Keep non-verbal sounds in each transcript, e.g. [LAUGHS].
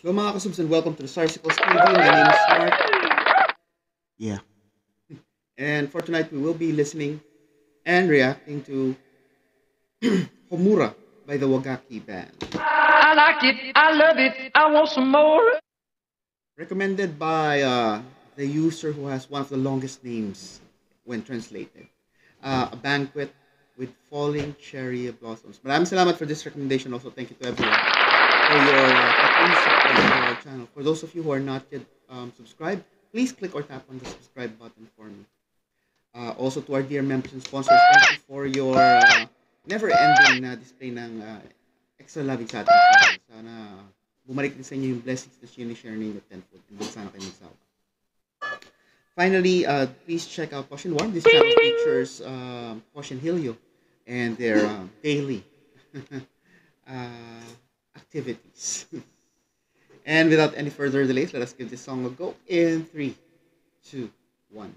Hello mga kasubs and welcome to the Sarsicles TV. My name is Mark. Yeah. And for tonight we will be listening and reacting to [CLEARS THROAT] Homura by the Wagakki Band. I like it. I love it. I want some more. Recommended by uh, the user who has one of the longest names when translated. Uh, a banquet with falling cherry blossoms. Maraming salamat for this recommendation. Also, thank you to everyone for your uh, continued support for our channel. For those of you who are not yet um, subscribed, please click or tap on the subscribe button for me. Uh, also to our dear members and sponsors, thank you for your uh, never-ending na display ng uh, extra loving sa ating channel. Sana bumalik din sa inyo yung blessings na sinishare ninyo tenfold. Hindi sana kayo magsawa. Finally, uh, please check out Posh and Warm. This channel features uh, Posh and Helio and their uh, daily [LAUGHS] uh, activities. [LAUGHS] and without any further delays, let us give this song a go in three, two, one.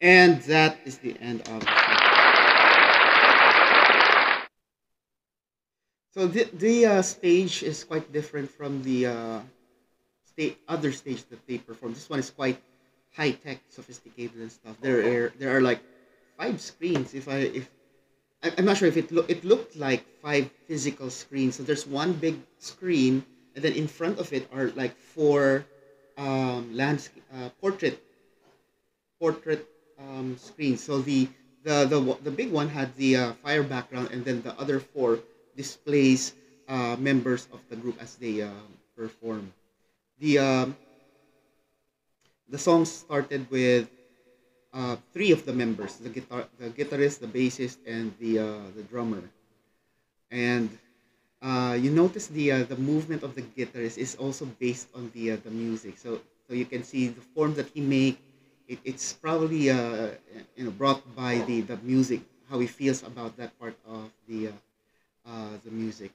And that is the end of the. So the, the uh, stage is quite different from the uh, sta- other stage that they perform. This one is quite high tech, sophisticated and stuff. There are there are like five screens. If I if I'm not sure if it look it looked like five physical screens. So there's one big screen, and then in front of it are like four um, landscape uh, portrait portrait um, screens. So the the the the big one had the uh, fire background, and then the other four displays uh, members of the group as they uh, perform. The um, the song started with uh, three of the members: the guitar, the guitarist, the bassist, and the uh, the drummer. And uh, you notice the the movement of the guitarist is also based on the the music. So so you can see the form that he make. It, it's probably uh, you know brought by the the music, how he feels about that part of the uh, uh, the music.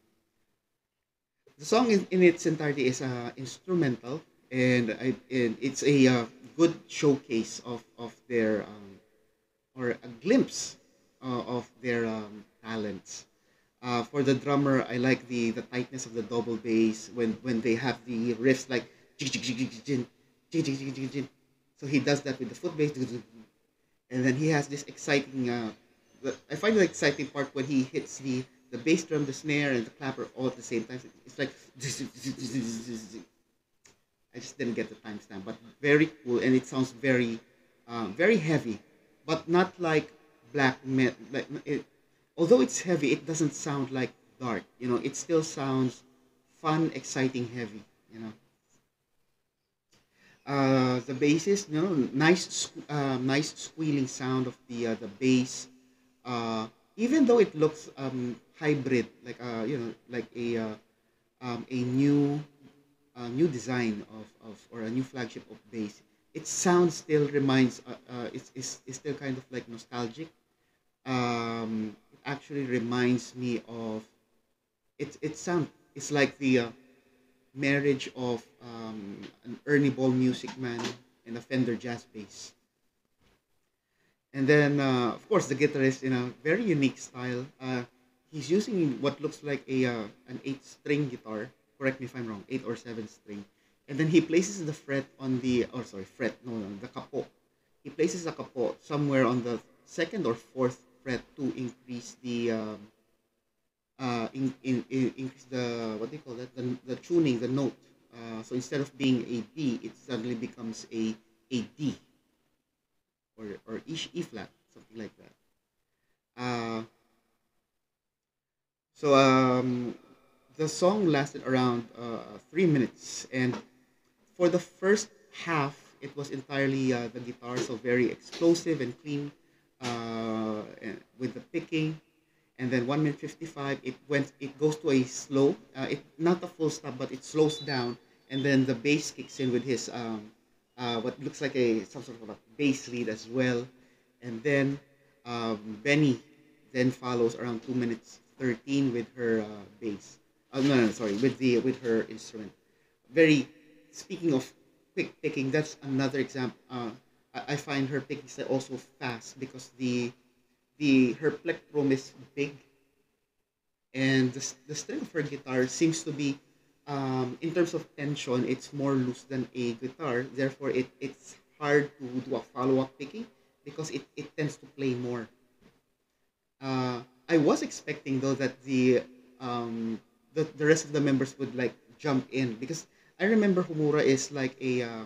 The song in, in its entirety is uh, instrumental, and, I, and it's a uh, good showcase of, of their um, or a glimpse uh, of their um, talents. Uh, for the drummer, I like the, the tightness of the double bass when, when they have the riffs like so he does that with the foot bass and then he has this exciting uh, I find the exciting part when he hits the the bass drum, the snare, and the clapper all at the same time. It's like I just didn't get the timestamp, but very cool, and it sounds very, um, very heavy, but not like black metal. Like it, although it's heavy, it doesn't sound like dark. You know, it still sounds fun, exciting, heavy. You know. Uh, the basses, you know, nice, uh, nice squealing sound of the uh, the bass. Uh, even though it looks um, hybrid, like uh, you know, like a uh, um, a new uh, new design of, of or a new flagship of bass, it sounds still reminds uh, uh, it's, it's, it's still kind of like nostalgic. Um, it actually reminds me of it. It sound it's like the uh, marriage of um, an Ernie Ball Music Man and a Fender Jazz bass. And then, uh, of course, the guitarist in a very unique style. Uh, he's using what looks like a uh, an eight-string guitar. Correct me if I'm wrong, eight or seven string. And then he places the fret on the, or sorry, fret, no, no, the capo. He places a capo somewhere on the second or fourth fret to increase the, um, uh, in, in, in, increase the, what do you call that, the, the tuning, the note. Uh, so instead of being a D, it suddenly becomes a, a D or or E, e flat, something like that. Uh, so um, the song lasted around uh, three minutes, and for the first half, it was entirely uh, the guitar, so very explosive and clean, uh, and with the picking. And then one minute fifty five, it went. It goes to a slow. Uh, it not a full stop, but it slows down, and then the bass kicks in with his um, uh, what looks like a some sort of a bass lead as well, and then um, Beni then follows around two minutes thirteen with her uh, bass. Oh no, no, sorry, with the with her instrument. Very. Speaking of quick picking, that's another example. Uh, I, I find her picking also fast because the the her plectrum is big, and the, the string of her guitar seems to be um, in terms of tension, it's more loose than a guitar. Therefore, it, it's hard to do a follow up picking because it, it tends to play more. Uh, I was expecting though that the um, the, the rest of the members would like jump in because I remember Homura is like a uh,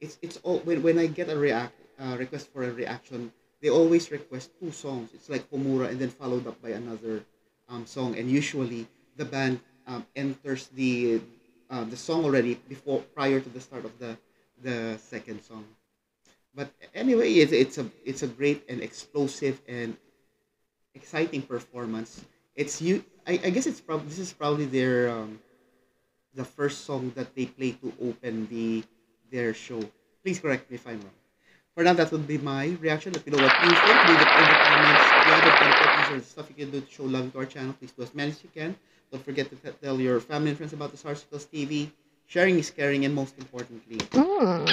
it's it's all when, when I get a react uh, request for a reaction they always request two songs it's like Homura and then followed up by another um, song and usually the band um, enters the uh, the song already before prior to the start of the the second song but anyway it's, it's a it's a great and explosive and exciting performance it's you I, I guess it's probably this is probably their um, the first song that they play to open the their show. Please correct me if I'm wrong. For now, that would be my reaction. Let me know what you think. Leave it in the comments. If you have any questions or stuff you can do to show love to our channel, please do as many as you can. Don't forget to tell your family and friends about the Sarsicles TV. Sharing is caring, and most importantly, mm.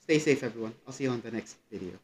stay safe, everyone. I'll see you on the next video.